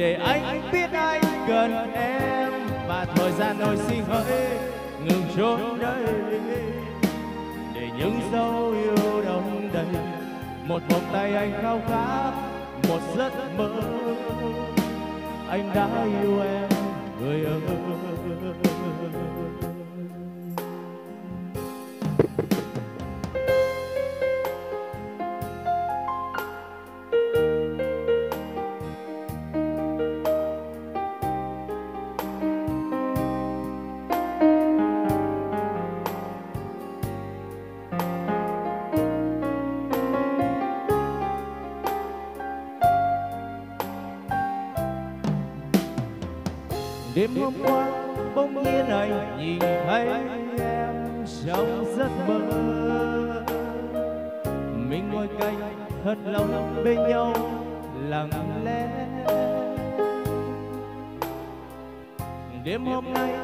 để anh biết anh cần em và thời gian thôi xin hỡi ngừng trốn đây để những dấu yêu đông đầy. Một vòng tay anh khao khát, một giấc mơ. Anh đã yêu em, người ơi đêm hôm qua, bỗng nhiên anh nhìn thấy em trong giấc mơ. Mình ngồi cạnh thật lòng bên nhau, lặng lẽ. Đêm hôm nay,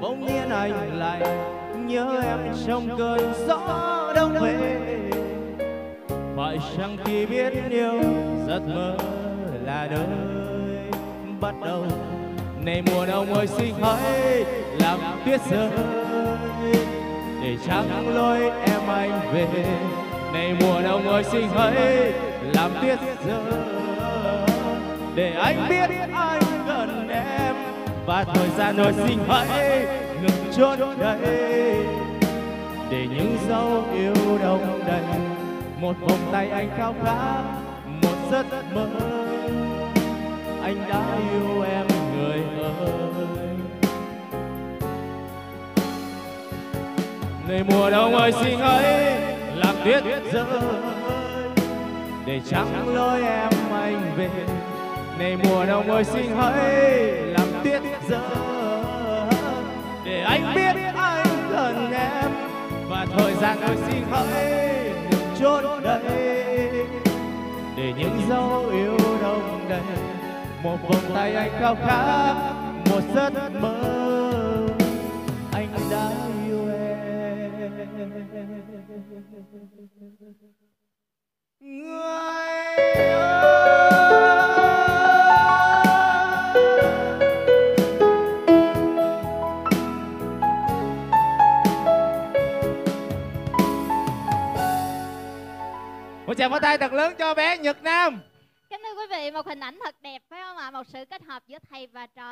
bỗng nhiên anh lại nhớ em trong cơn gió đông về phải chăng khi biết yêu giấc mơ là đời, bắt đầu này mùa đông ơi xin hãy làm tuyết rơi. Để trắng lối em anh về. Này mùa đông ơi xin hãy làm tuyết rơi. Để anh biết anh gần em. Và thời gian ơi xin hãy ngừng chốt đây. Để những dấu yêu đông đầy. Một vòng tay anh khao khát, một giấc mơ. Anh đã người mùa đông ơi, xin hãy làm tuyết rơi. Để trắng lối em anh về. Này mùa đông ơi, xin hãy làm tuyết rơi. Để anh biết anh cần em. Và thời gian ơi xin hãy đừng chốt đây. Để những dấu yêu đông đầy. Một vòng tay anh khao khát, một giấc mơ. Một tràng pháo tay thật lớn cho bé Nhật Nam Kính thưa quý vị, một hình ảnh thật đẹp phải không ạ? Một sự kết hợp giữa thầy và trò